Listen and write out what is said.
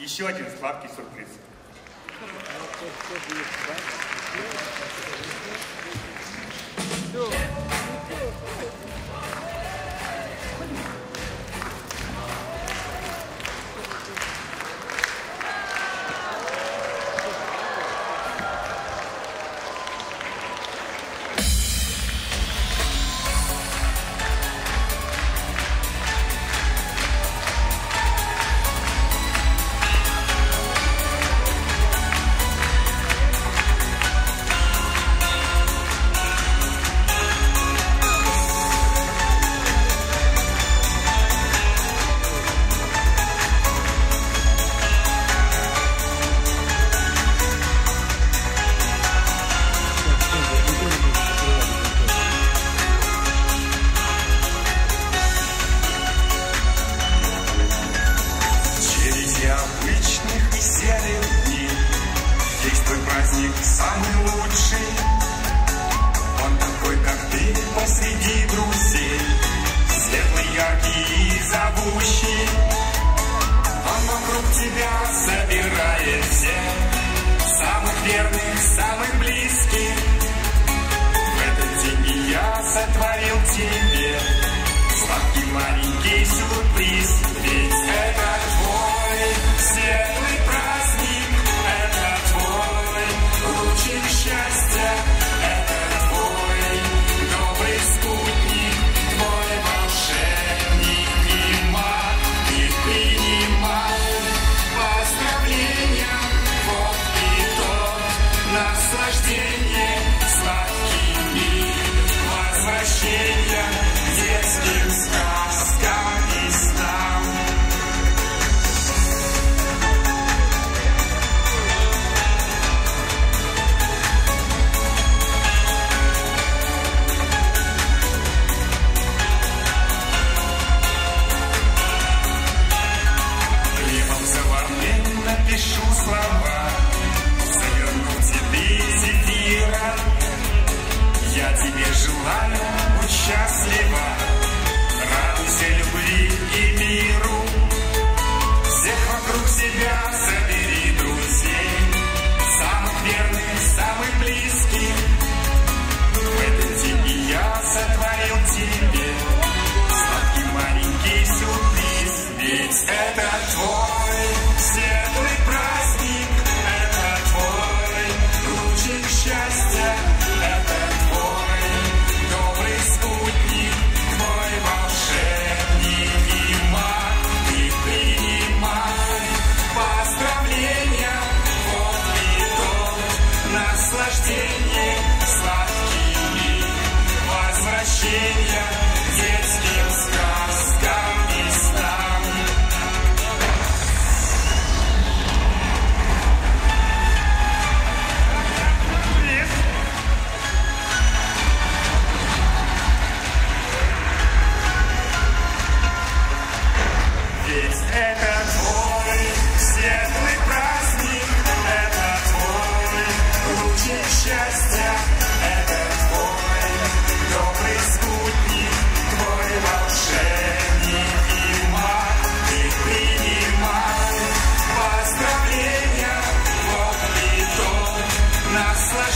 еще один сладкий сюрприз. души. Он такой, как ты, после Ведь это твой светлый праздник, это твой лучик счастья, это твой добрый спутник, твой волшебник и маг. Ты принимай поздравления, вот и тот наслаждение, сладкий миг возвращения.